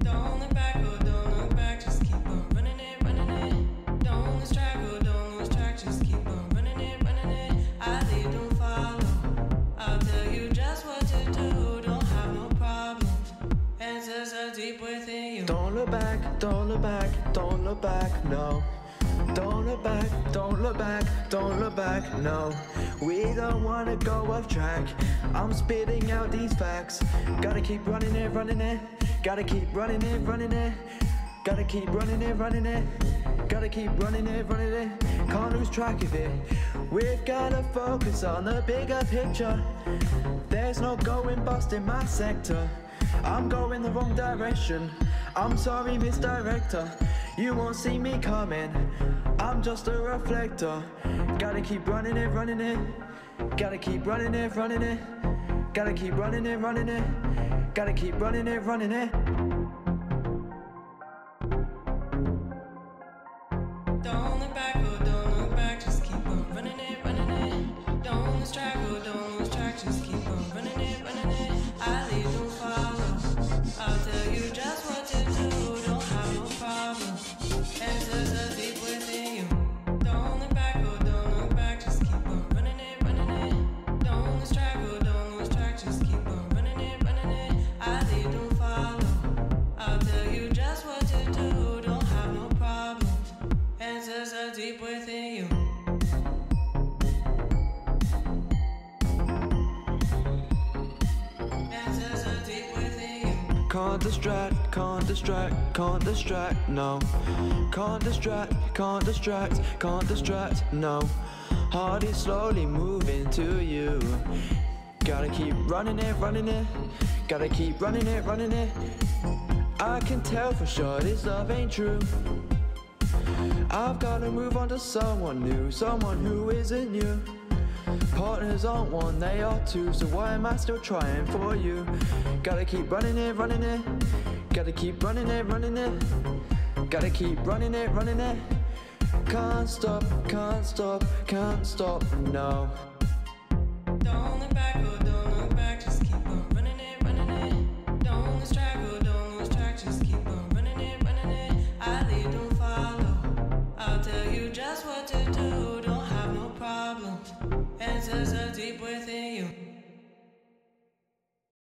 Don't look back don't look back, just keep on running it, running it. Don't lose track don't lose track, just keep on running it, running it. I lead, don't follow. I'll tell you just what to do, don't have no problems. Answers are deep within you. Don't look back, don't look back, don't look back, no. Don't look back, don't look back, don't look back, no. We don't wanna go off track. I'm spitting out these facts. Gotta keep running it, running it. Gotta keep running it, running it. Gotta keep running it, running it. Gotta keep running it, running it. Can't lose track of it. We've gotta focus on the bigger picture. There's no going bust in my sector. I'm going the wrong direction. I'm sorry, misdirector. You won't see me coming. I'm just a reflector. Gotta keep running it, running it. Gotta keep running it, running it. Gotta keep running it, running it. Gotta keep running it, running it. Don't look back or don't look back, just keep on running it, running it. Don't lose track Can't distract, can't distract, can't distract, no. Can't distract, can't distract, can't distract, no. Heart is slowly moving to you. Gotta keep running it, running it. Gotta keep running it, running it. I can tell for sure this love ain't true. I've gotta move on to someone new, someone who isn't you. Partners aren't one, they are two, so why am I still trying for you? Gotta keep running it, running it. Gotta keep running it, running it. Gotta keep running it, running it. Can't stop, can't stop, can't stop, no.